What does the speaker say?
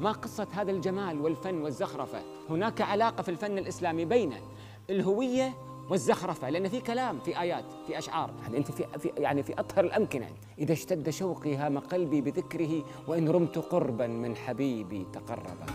ما قصة هذا الجمال والفن والزخرفة؟ هناك علاقة في الفن الإسلامي بين الهوية والزخرفة لأن في كلام في آيات في أشعار. يعني أنت في, في يعني في أطهر الأمكنة. إذا اشتد شوقي هام قلبي بذكره وإن رمت قربا من حبيبي تقربا.